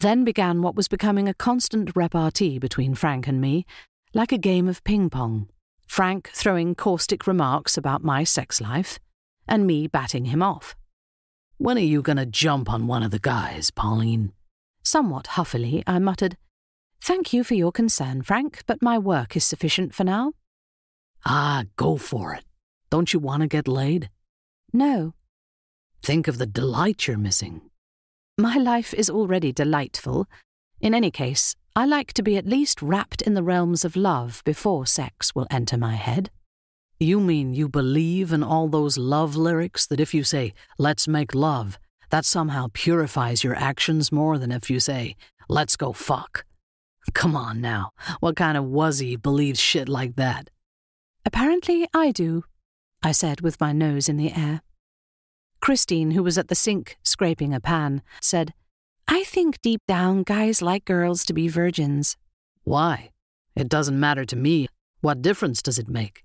Then began what was becoming a constant repartee between Frank and me, like a game of ping pong. Frank throwing caustic remarks about my sex life, and me batting him off. When are you going to jump on one of the guys, Pauline? Somewhat huffily, I muttered, Thank you for your concern, Frank, but my work is sufficient for now. Ah, go for it. Don't you want to get laid? No. Think of the delight you're missing. My life is already delightful. In any case, I like to be at least wrapped in the realms of love before sex will enter my head. You mean you believe in all those love lyrics that if you say, let's make love, that somehow purifies your actions more than if you say, let's go fuck? Come on now, what kind of wuzzy believes shit like that? Apparently I do, I said with my nose in the air. Christine, who was at the sink scraping a pan, said, I think deep down guys like girls to be virgins. Why? It doesn't matter to me. What difference does it make?